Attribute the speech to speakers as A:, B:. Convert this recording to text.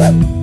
A: Woo!